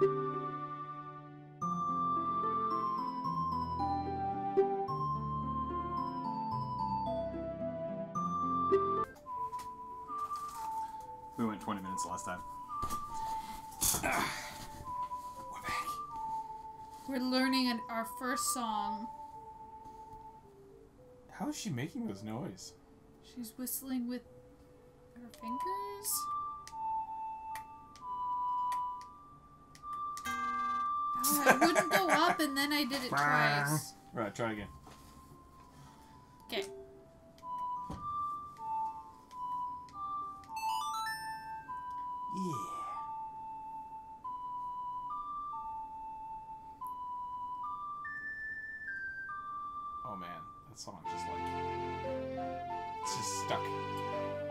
We went 20 minutes last time. We're back. We're learning an, our first song. How is she making this noise? She's whistling with her fingers. Oh, I wouldn't go up, and then I did it twice. Right, try again. Okay. Yeah. Oh man, that song just like it's just stuck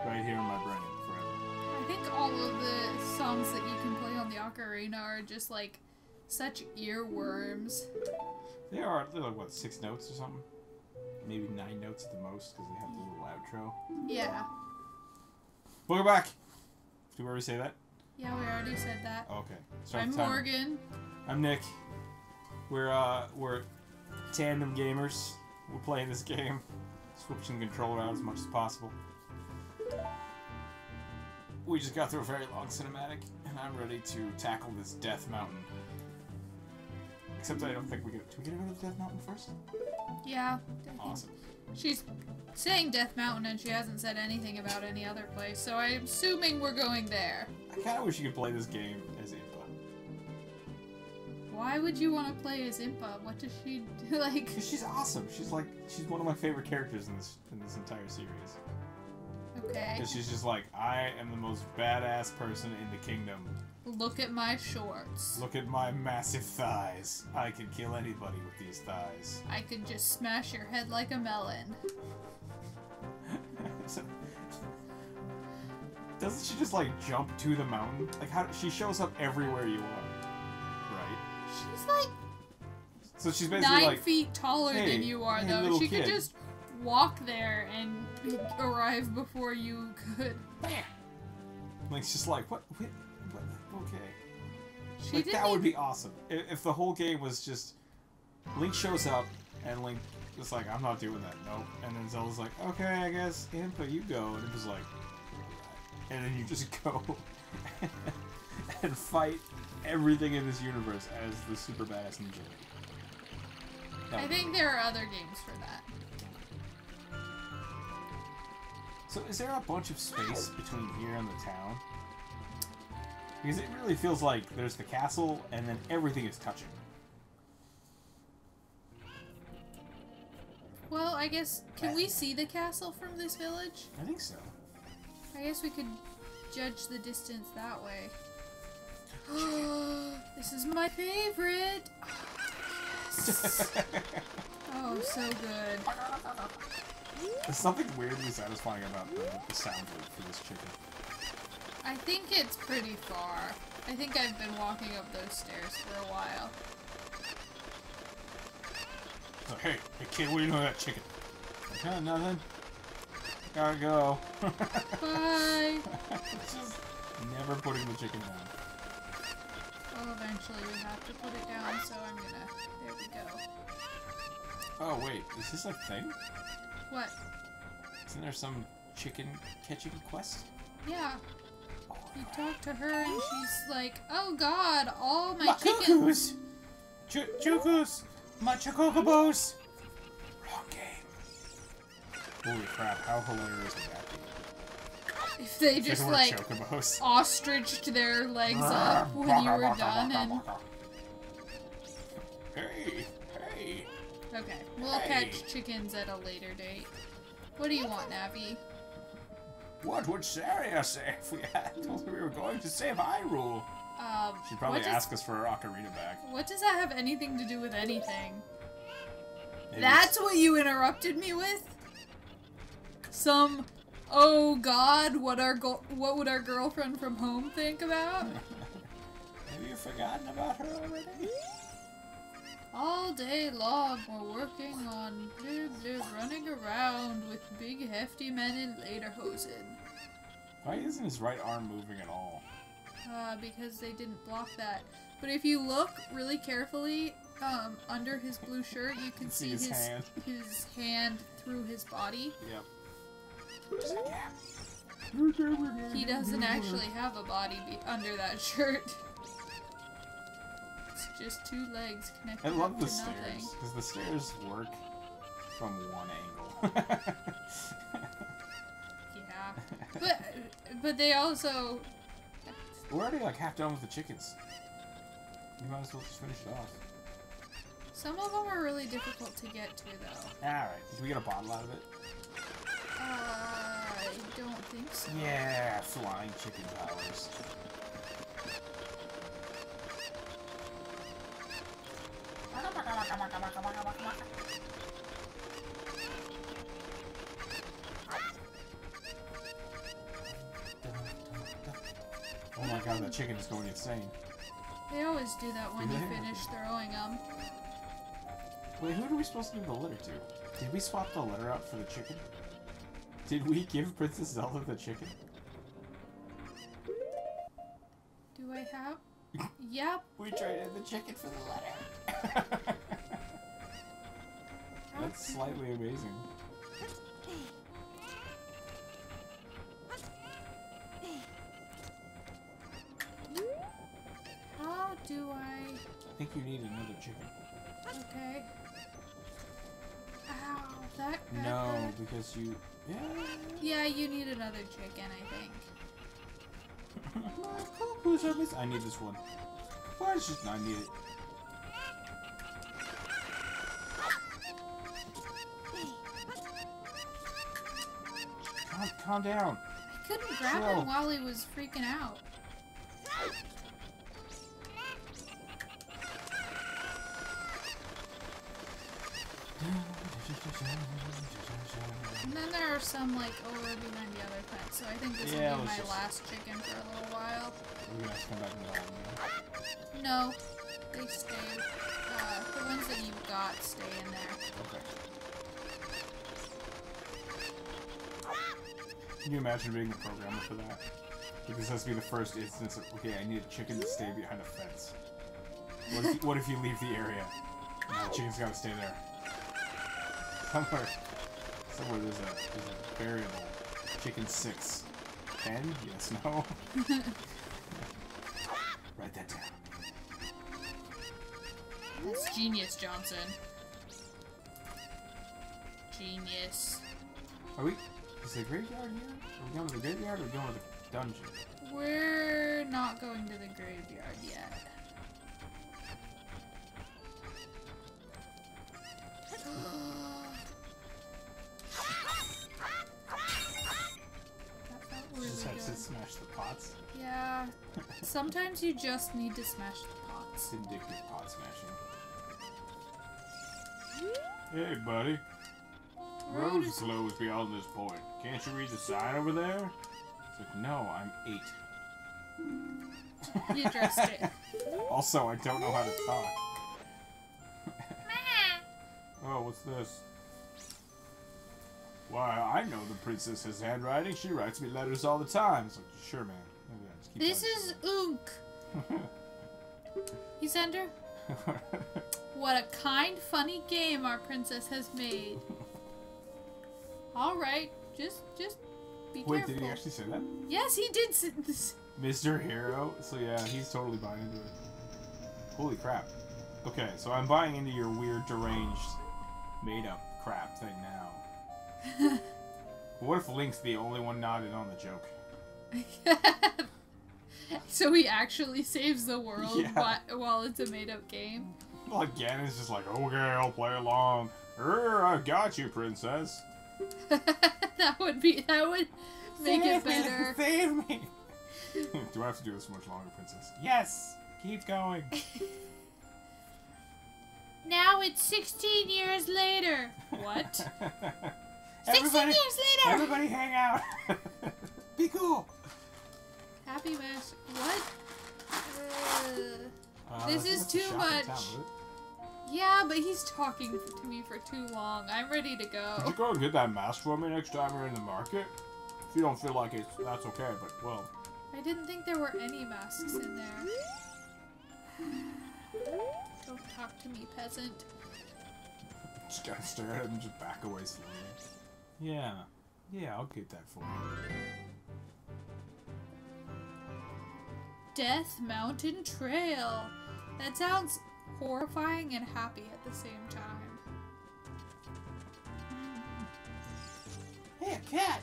right here in my brain forever. I think all of the songs that you can play on the ocarina are just like such earworms. They are they're like what six notes or something, maybe nine notes at the most because they have the little outro. Yeah. Welcome back. Did we already say that? Yeah, we already said that. Okay. Start I'm. Morgan. I'm Nick. We're uh we're tandem gamers. We're playing this game, switching the controller out as much as possible. We just got through a very long cinematic, and I'm ready to tackle this Death Mountain. Except I don't think we get. Do we get rid of Death Mountain first? Yeah. Awesome. She's saying Death Mountain and she hasn't said anything about any other place, so I'm assuming we're going there. I kind of wish you could play this game as Impa. Why would you want to play as Impa? What does she do? Like, she's awesome. She's like she's one of my favorite characters in this in this entire series. okay, Because she's just like I am the most badass person in the kingdom. Look at my shorts. Look at my massive thighs. I can kill anybody with these thighs. I could just smash your head like a melon. Doesn't she just like jump to the mountain? Like how she shows up everywhere you are, right? She's like So she's basically nine like, feet taller "Hey, than you are, hey, though. She could just walk there and arrive before you could. like she's just like what? what, what okay. She like that would be awesome. If, if the whole game was just Link shows up and Link is like, I'm not doing that, nope. And then Zelda's like, okay, I guess Impa, you go. And it was like, and then you just go and fight everything in this universe as the super badass ninja. I think there are other games for that. So is there a bunch of space between here and the town? Because it really feels like there's the castle and then everything is touching. Well, I guess can we see the castle from this village? I think so. I guess we could judge the distance that way. this is my favorite. Yes. Oh, so good. There's something weirdly satisfying about the, the sound loop for this chicken. I think it's pretty far. I think I've been walking up those stairs for a while. Like, hey, hey kid, what do you know that chicken? Huh, nothing. Gotta go. Bye. Just never putting the chicken down. Well, eventually we have to put it down, so I'm gonna. There we go. Oh wait, is this a thing? What? Isn't there some chicken catching quest? Yeah. You talk to her and she's like, "Oh God, all my my chickens." Ch- chukus! My chocobos! Wrong game. Holy crap, how hilarious would that be? If they just were like chocobos. ostriched their legs up when you were done, and Hey, hey. okay, we'll Hey. catch chickens at a later date. What do you want, Navi? What would Saria say if we had told her we were going to save Hyrule? Um, She'd probably does, ask us for our ocarina back. What does that have anything to do with anything? Maybe That's what you interrupted me with. Some, oh God, what our go- what would our girlfriend from home think about? Have you've forgotten about her already? All day long, we're working on blah, blah, running around with big hefty men in lederhosen. Why isn't his right arm moving at all? uh, because they didn't block that. But if you look really carefully, um, under his blue shirt, you can See see his his hand. his hand through his body. Yep. He doesn't actually have a body be- under that shirt. It's just two legs connected I love the stairs because the stairs work from one angle. Yeah, but but they also We're already like half done with the chickens. You might as well just finish it off. some of them are really difficult to get to though. Alright, did we get a bottle out of it? Uh, I don't think so. Yeah, flying chicken powers. Oh my god, that chicken is going insane. They always do that when Do you they? finish throwing them. Wait, who are we supposed to give the litter to? Did we swap the litter out for the chicken? Did we give Princess Zelda the chicken? Do I have? Yep. We traded the chicken for the litter. That's slightly amazing. How do I? I think you need another chicken. Okay. Ow, that. No, because you. Yeah. Yeah, you need another chicken, I think. Who's? I need this one. Why is just I need it? Calm, down. I couldn't grab Chill. him while he was freaking out. And then there are some like over behind the other fence, so I think this Yeah, will be my just- last chicken for a little while. We're gonna come back and. No, they stay. Uh, the ones that you've got stay in there. Okay. Can you imagine being the programmer for that? Like, this has to be the first instance of, okay, I need a chicken to stay behind a fence. What if, what if you leave the area? No, the chicken's gotta stay there. Somewhere, somewhere there's a, there's a variable. Chicken 6. 10? Yes, no? Write that down. That's genius, Johnson. Genius. Are we, is the graveyard here? Are we going to the graveyard or are we going to the dungeon? We're not going to the graveyard yet. Really Just have to smash the pots. Yeah. Sometimes you just need to smash the pots. Vindictive pot smashing. Hey, buddy. Road Road is- closed beyond this point. Can't you read the sign over there? It's like, no, I'm eight. You addressed it. Also, I don't know how to talk. oh, what's this? Why, I know the princess's handwriting. She writes me letters all the time. It's like, sure, man. Yeah, just keep This is Unk. You send her? What a kind, funny game our princess has made. Alright, just just be careful. Wait, careful. did he actually say that? Yes, he did s- this. Mr. Hero. So yeah, he's totally buying into it. Holy crap. Okay, so I'm buying into your weird, deranged, made-up crap thing now. what if Link's the only one nodded on the joke? so he actually saves the world Yeah. whi- while it's a made up game. Well, again, it's just like, okay, I'll play along. Er, I got you, princess. that would be that would make it Save me, better. Save me. do I have to do this much longer, princess? Yes. Keep going. Now it's 16 years later. What? 16 years later. everybody, hang out. Be cool. Happy Mask. What? Uh, Uh, This is too much. town, is it? Yeah, but he's talking to me for too long. I'm ready to Could you go. go and get that mask for me next time you're in the market? If you don't feel like it, that's okay, but well, I I didn't think there were any masks in there. Don't talk to me, peasant. Just gotta stare at him and just back away slowly. Yeah. Yeah, I'll get that for you. Death Mountain Trail. That sounds horrifying and happy at the same time. Hey, a cat!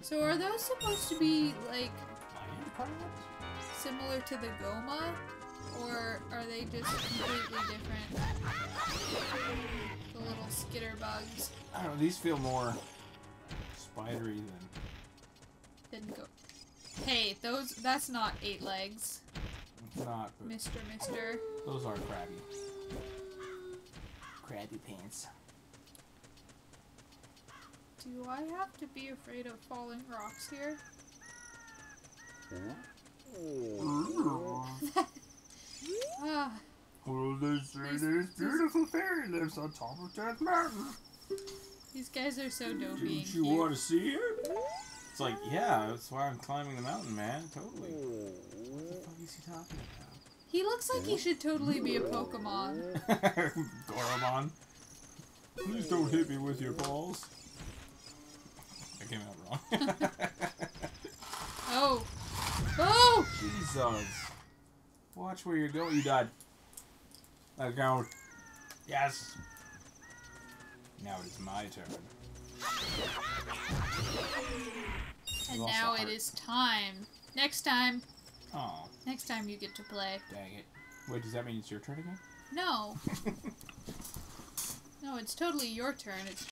So are those supposed to be like similar to the Gohma? Or are they just completely different? The little skitter bugs I don't know, these feel more spidery than. then go. Hey, those that's not eight legs, not, Mister Mister. those are crabby. Crabby pants. Do I have to be afraid of falling rocks here? Ah, Well, These- this these- beautiful fairy lives on top of Death Mountain. these guys are so dopey. Didn't you want to see it? It's like, yeah, that's why I'm climbing the mountain, man. Totally. What the fuck is he talking about? He looks like he should totally be a Pokemon. about? Goromon. Please don't hit me with your balls. I came out wrong. Oh, oh! Jesus. Watch where you're going. You died. Let go. Yes. Now it is my turn. And now it is time. Next time, Oh, next time you get to play. dang it. Wait, does that mean it's your turn again? No. No, it's totally your turn. It's